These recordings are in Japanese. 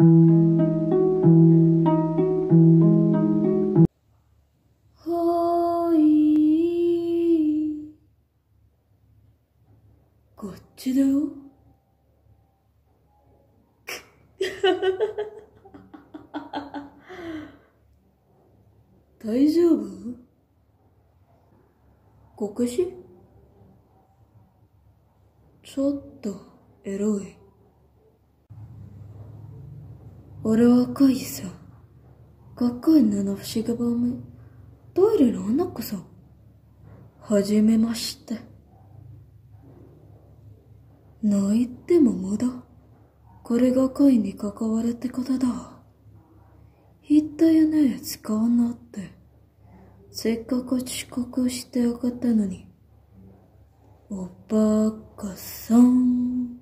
はい。こっちだよ。大丈夫？国士ちょっとエロい。俺は赤いさ。学園七不思議版目。トイレの花子さん。はじめまして。泣いても無駄。これが恋に関わるってことだ。言ったよね、使わなって。せっかく遅刻してあがったのに。おバカさん。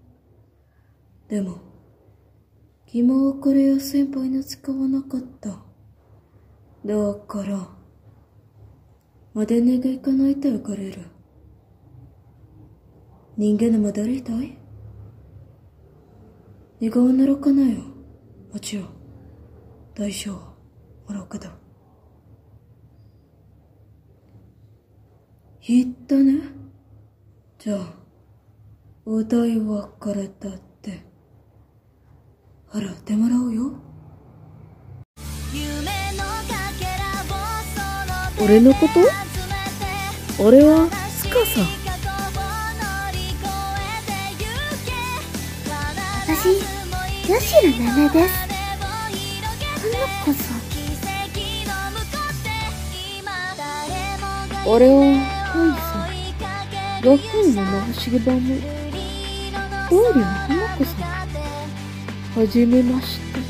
でも、君はこれを先輩に使わなかった。だから、までねが行かないと別れる。人間でも誰たい？似顔なろかなよ。もちろん、大将、もらうけど。言ったね？じゃあ、お題別れたって、払ってもらおうよ。俺のこと？俺はスカさん。私、吉野奈々です。この子さん、俺はカイさん。学園の七不思議版目トイレの花子さんはじめまして